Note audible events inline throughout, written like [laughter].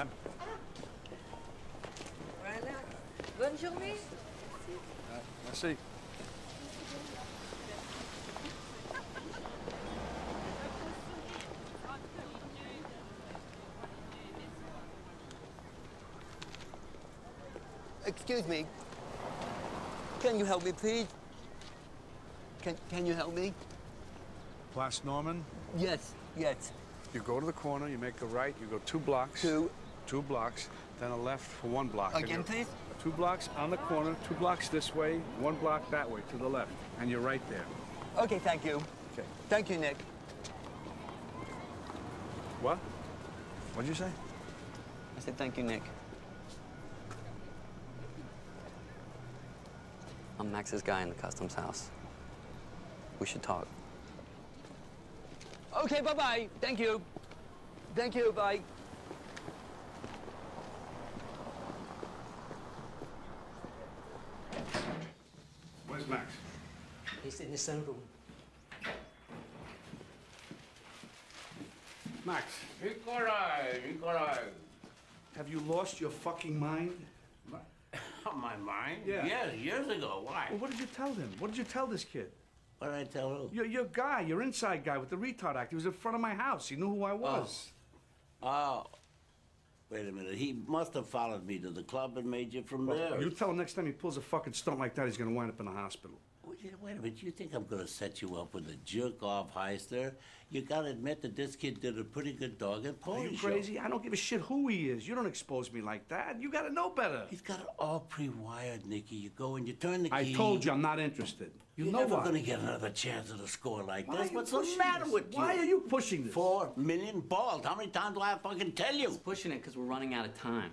problème. Voilà. Bonne journée. Uh, merci. Excuse me. Can you help me, please? Can, can you help me? Place Norman, Yes, yes. you go to the corner, you make a right, you go two blocks. Two. Two blocks, then a left for one block. Again, please? Two blocks on the corner, two blocks this way, one block that way to the left, and you're right there. Okay, thank you. Okay. Thank you, Nick. What? What'd you say? I said thank you, Nick. I'm Max's guy in the customs house. We should talk. Okay, bye-bye. Thank you. Thank you, bye. Max? He's in the room. Max, Nikolai, Nikolai. have you lost your fucking mind? [laughs] My mind? Yeah. Yes, years ago. Why? Well, what did you tell him? What did you tell this kid? What did I tell you? Your, your guy, your inside guy with the retard act. He was in front of my house. He knew who I oh. was. Oh. Wait a minute. He must have followed me to the club and made you from there. You tell him next time he pulls a fucking stunt like that, he's gonna wind up in the hospital. Wait a- Wait a minute. You think I'm going to set you up with a jerk off heister? You got to admit that this kid did a pretty good dog and Are pony you show. crazy? I don't give a shit who he is. You don't expose me like that. You gotta know better. He's got it all pre-wired, Nicky. You go and you turn the key. I told you I'm not interested. You You're know never going to get another chance at a score like Why this. What's the matter this? with you? Why are you pushing this? Four million balls. How many times do I fucking tell you? Pushing it because we're running out of time.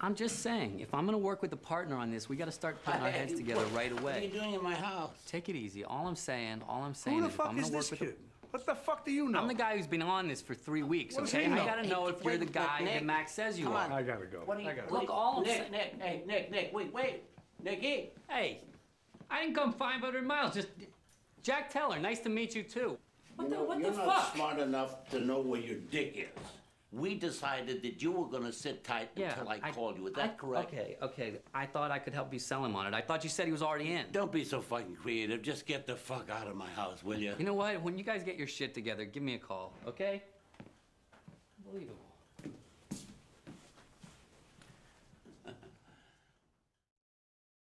I'm just saying, if I'm gonna work with a partner on this, we gotta start putting our heads [laughs] together right away. What are you doing in my house? Take it easy. All I'm saying, all I'm saying Who the is, if fuck I'm is gonna work this with kid? What the fuck do you know? I'm the guy who's been on this for three weeks. What does okay, he I gotta know Hey, if you're the wait, guy Nick, that Max says you come are. on. I gotta go. What are you, I gotta Look, go. all I'm Nick, saying- Nick, hey, Nick, Nick, wait, wait. Nicky. Hey, I didn't come 500 miles. Just Jack Teller. Nice to meet you too. What the what You're not fuck? smart enough to know where your dick is. We decided that you were gonna sit tight until I, called you. Is that I- correct? Okay, okay. I thought I could help you sell him on it. I thought you said he was already in. Don't be so fucking creative. Just get the fuck out of my house, will you? You know what? When you guys get your shit together, give me a call, okay? Unbelievable.